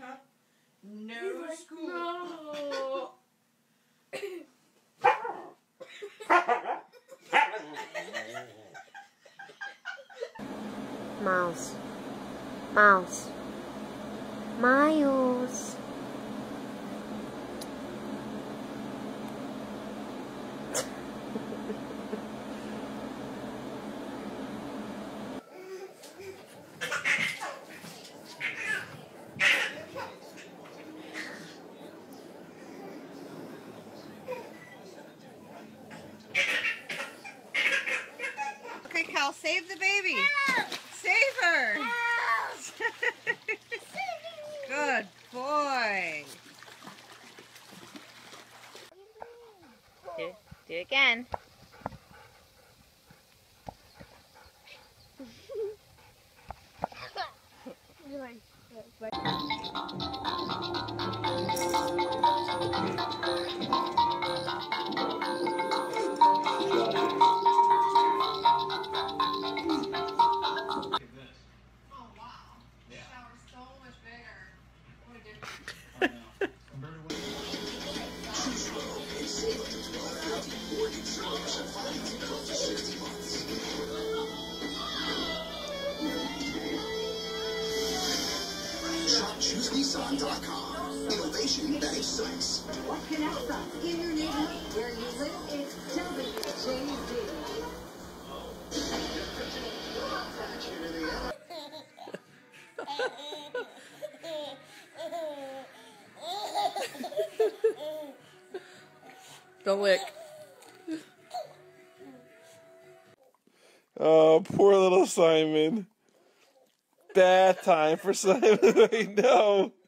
huh? No like, school. No. Mouse. Mouse. Miles. Okay, Cal, save the baby. Save her. Good boy. Do, do it again. ChooseNissan.com. Innovation that excites. What connects us in your neighborhood where you live is WJD. Don't lick. Oh, poor little Simon. Bad time for Simon. I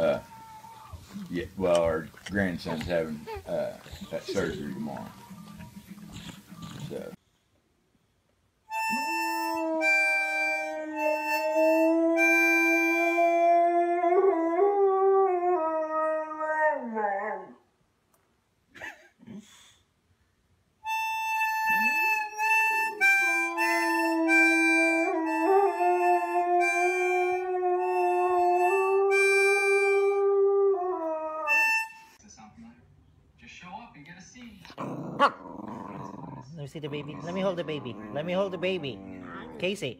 know. Yeah, well, our grandson's having uh, that surgery tomorrow. Let me see the baby. Let me hold the baby. Let me hold the baby. Casey.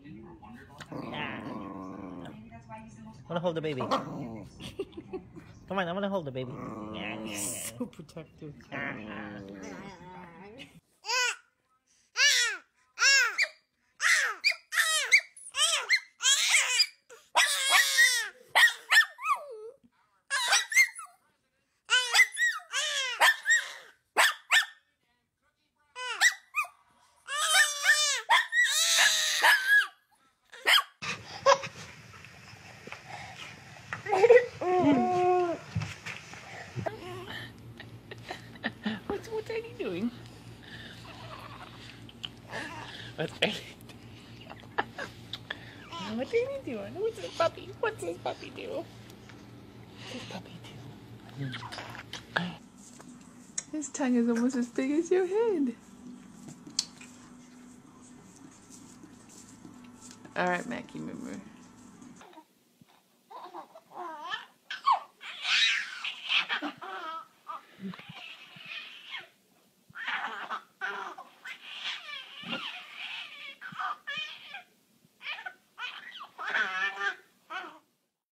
Ah. I wanna hold the baby. Come on, I wanna hold the baby. So protective. What's Eddie? What's Eddie doing? What's this puppy? What's this puppy do? What's this puppy do? His tongue is almost as big as your head. All right, Mackie Moo Moo.